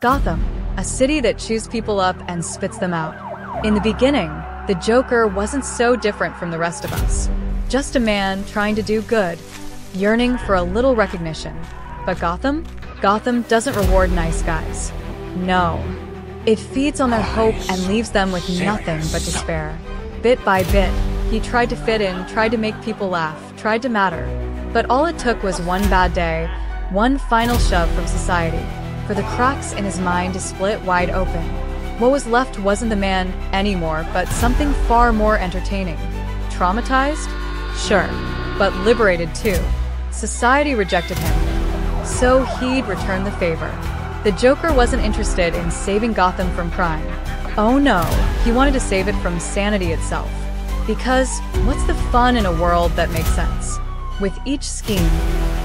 Gotham, a city that chews people up and spits them out. In the beginning, the Joker wasn't so different from the rest of us. Just a man trying to do good, yearning for a little recognition. But Gotham? Gotham doesn't reward nice guys. No. It feeds on their oh, hope and leaves them with nothing but despair. Bit by bit, he tried to fit in, tried to make people laugh, tried to matter. But all it took was one bad day, one final shove from society, for the cracks in his mind to split wide open. What was left wasn't the man anymore, but something far more entertaining. Traumatized? Sure, but liberated too. Society rejected him, so he'd return the favor. The Joker wasn't interested in saving Gotham from crime. Oh no, he wanted to save it from sanity itself. Because what's the fun in a world that makes sense? With each scheme,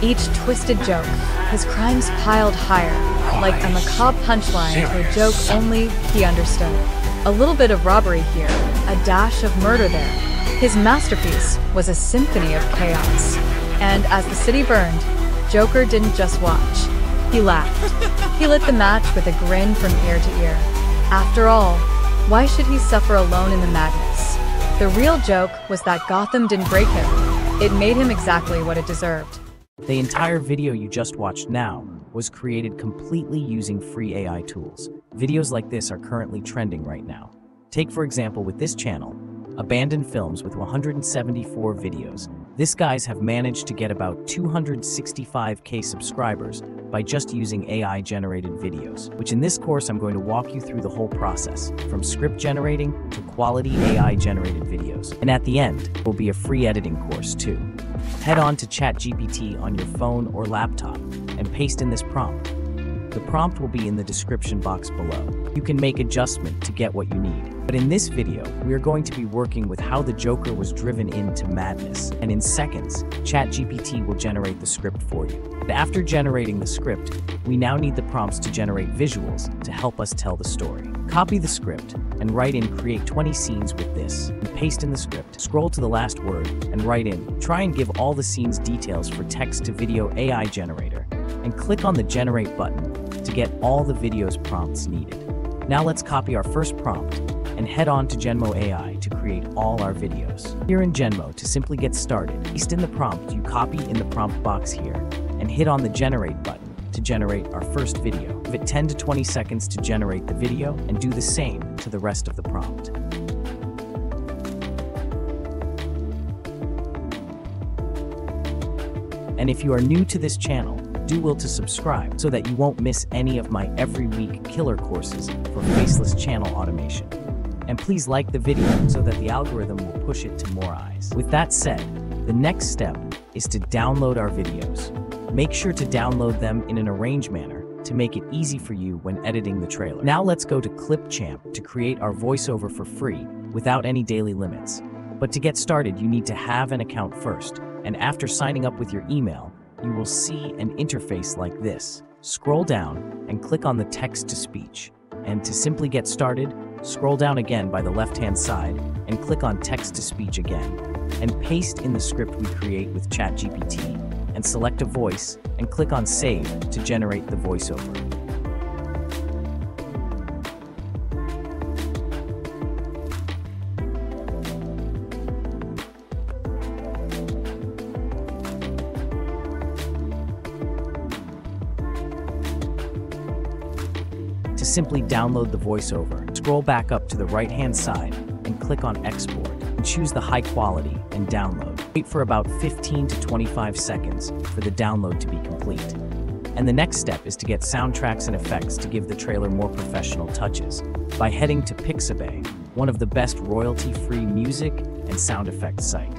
each twisted joke, his crimes piled higher, like a macabre punchline to a joke only he understood. A little bit of robbery here, a dash of murder there. His masterpiece was a symphony of chaos. And as the city burned, Joker didn't just watch. He laughed. He lit the match with a grin from ear to ear. After all, why should he suffer alone in the madness? The real joke was that Gotham didn't break him. It made him exactly what it deserved. The entire video you just watched now was created completely using free AI tools. Videos like this are currently trending right now. Take for example with this channel, Abandoned Films with 174 videos. This guys have managed to get about 265k subscribers by just using AI-generated videos, which in this course I'm going to walk you through the whole process, from script generating to quality AI-generated videos. And at the end, will be a free editing course too. Head on to ChatGPT on your phone or laptop and paste in this prompt. The prompt will be in the description box below. You can make adjustment to get what you need. But in this video, we are going to be working with how the Joker was driven into madness, and in seconds, ChatGPT will generate the script for you. And after generating the script, we now need the prompts to generate visuals to help us tell the story. Copy the script and write in create 20 scenes with this, and paste in the script, scroll to the last word, and write in. Try and give all the scenes details for text to video AI generator, and click on the generate button to get all the video's prompts needed. Now let's copy our first prompt and head on to Genmo AI to create all our videos. Here in Genmo, to simply get started, paste in the prompt you copy in the prompt box here, and hit on the Generate button to generate our first video. Give it 10 to 20 seconds to generate the video, and do the same to the rest of the prompt. And if you are new to this channel, do will to subscribe so that you won't miss any of my every week killer courses for faceless channel automation. And please like the video so that the algorithm will push it to more eyes. With that said, the next step is to download our videos. Make sure to download them in an arranged manner to make it easy for you when editing the trailer. Now let's go to Clipchamp to create our voiceover for free without any daily limits. But to get started, you need to have an account first, and after signing up with your email, you will see an interface like this. Scroll down and click on the text-to-speech. And to simply get started, scroll down again by the left-hand side and click on text-to-speech again. And paste in the script we create with ChatGPT and select a voice and click on Save to generate the voiceover. To simply download the voiceover, scroll back up to the right-hand side and click on Export and choose the high quality and download. Wait for about 15 to 25 seconds for the download to be complete. And the next step is to get soundtracks and effects to give the trailer more professional touches by heading to Pixabay, one of the best royalty-free music and sound effects site.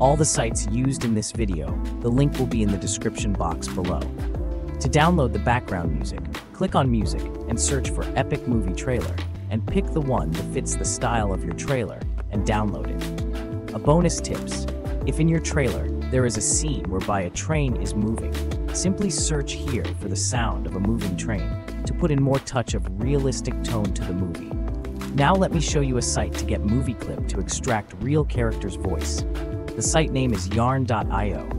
All the sites used in this video, the link will be in the description box below. To download the background music, click on Music and search for Epic Movie Trailer and pick the one that fits the style of your trailer and download it. A bonus tips, if in your trailer there is a scene whereby a train is moving, simply search here for the sound of a moving train to put in more touch of realistic tone to the movie. Now let me show you a site to get movie clip to extract real character's voice. The site name is yarn.io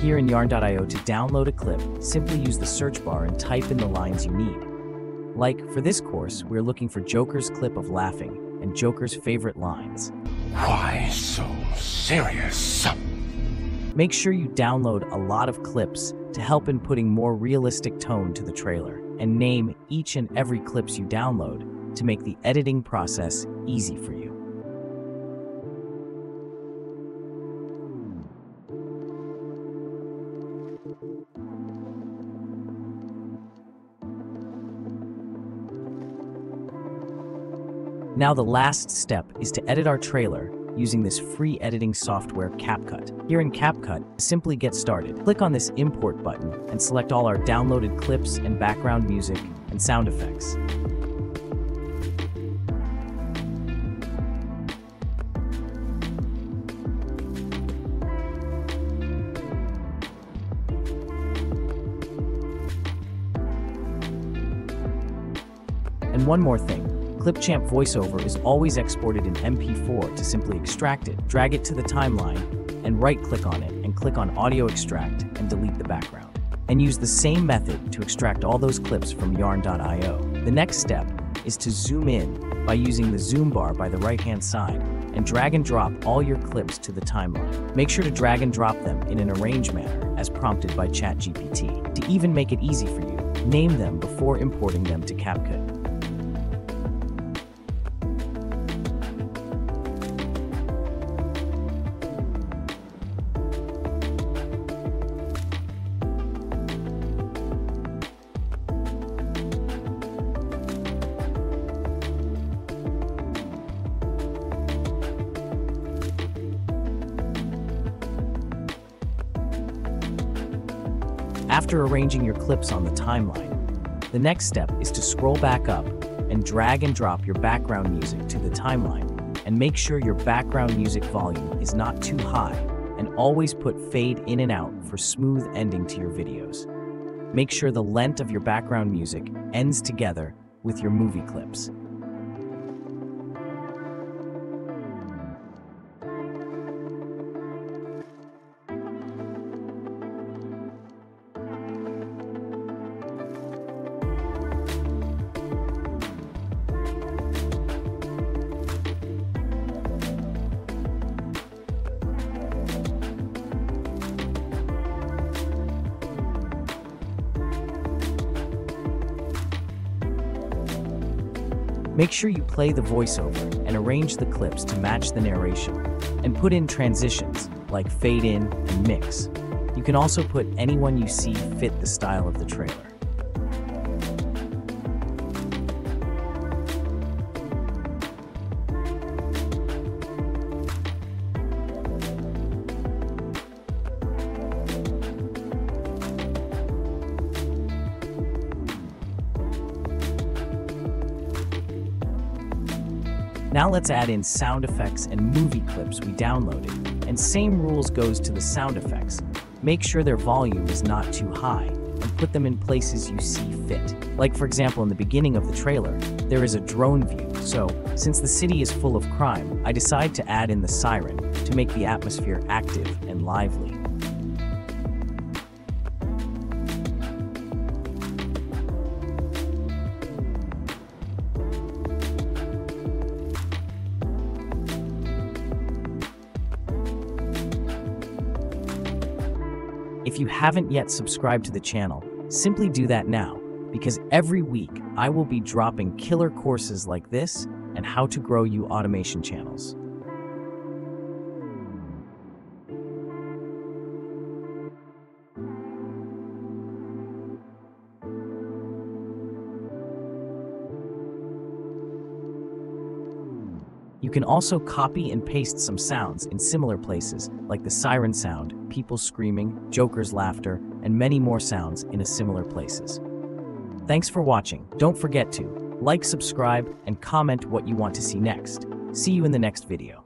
Here in yarn.io to download a clip, simply use the search bar and type in the lines you need. Like, for this course, we're looking for Joker's clip of laughing and Joker's favorite lines. Why so serious? Make sure you download a lot of clips to help in putting more realistic tone to the trailer, and name each and every clips you download to make the editing process easy for you. Now the last step is to edit our trailer using this free editing software CapCut. Here in CapCut, simply get started. Click on this import button and select all our downloaded clips and background music and sound effects. And one more thing, Clipchamp VoiceOver is always exported in MP4 to simply extract it, drag it to the timeline, and right-click on it and click on Audio Extract and delete the background. And use the same method to extract all those clips from yarn.io. The next step is to zoom in by using the zoom bar by the right-hand side and drag and drop all your clips to the timeline. Make sure to drag and drop them in an arrange manner as prompted by ChatGPT. To even make it easy for you, name them before importing them to CapCut. After arranging your clips on the timeline, the next step is to scroll back up and drag and drop your background music to the timeline and make sure your background music volume is not too high and always put fade in and out for smooth ending to your videos. Make sure the length of your background music ends together with your movie clips. Make sure you play the voiceover and arrange the clips to match the narration, and put in transitions like fade in and mix. You can also put anyone you see fit the style of the trailer. Now let's add in sound effects and movie clips we downloaded. And same rules goes to the sound effects. Make sure their volume is not too high and put them in places you see fit. Like for example in the beginning of the trailer, there is a drone view. So, since the city is full of crime, I decide to add in the siren to make the atmosphere active and lively. You haven't yet subscribed to the channel, simply do that now, because every week I will be dropping killer courses like this and how to grow you automation channels. You can also copy and paste some sounds in similar places, like the siren sound, people screaming, Joker's laughter, and many more sounds in a similar places. Thanks for watching. Don't forget to like, subscribe, and comment what you want to see next. See you in the next video.